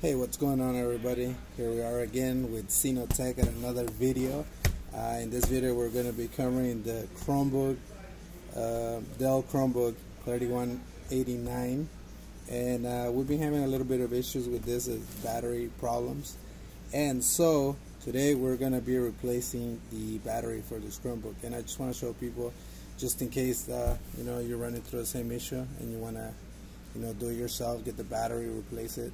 Hey, what's going on everybody? Here we are again with Tech at another video. Uh, in this video we're going to be covering the Chromebook, uh, Dell Chromebook 3189 and uh, we've been having a little bit of issues with this as battery problems and so today we're going to be replacing the battery for this Chromebook and I just want to show people just in case uh, you know you're running through the same issue and you want to you know do it yourself get the battery replace it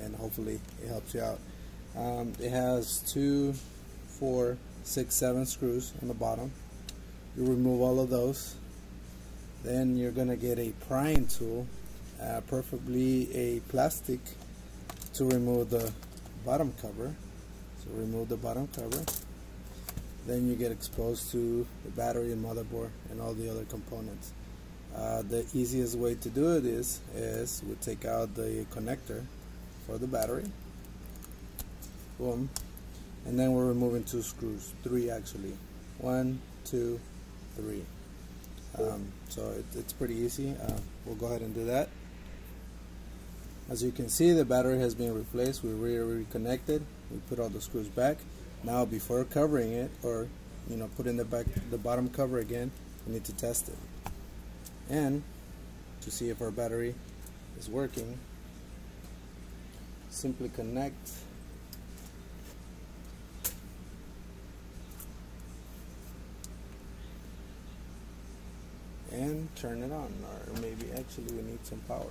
and hopefully it helps you out. Um, it has two four six seven screws on the bottom. You remove all of those. Then you're gonna get a prying tool uh, preferably a plastic to remove the bottom cover. So remove the bottom cover. Then you get exposed to the battery and motherboard and all the other components. Uh, the easiest way to do it is is we take out the connector for the battery. Boom. And then we're removing two screws. Three actually. One two three. Um, so it, it's pretty easy. Uh, we'll go ahead and do that. As you can see the battery has been replaced. We re reconnected. We put all the screws back. Now before covering it or you know putting the back the bottom cover again we need to test it. And to see if our battery is working simply connect. And turn it on or maybe actually we need some power.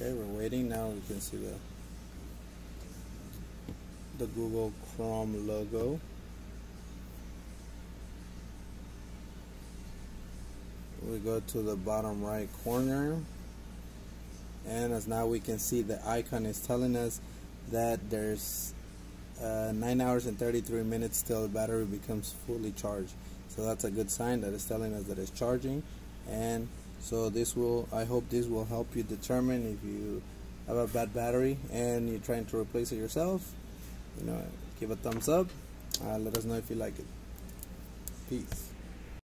Okay we're waiting now we can see the the Google Chrome logo we go to the bottom right corner. And as now we can see the icon is telling us that there's uh, 9 hours and 33 minutes till the battery becomes fully charged. So that's a good sign that it's telling us that it's charging. And so this will I hope this will help you determine if you have a bad battery and you're trying to replace it yourself. You know give a thumbs up. Uh, let us know if you like it. Peace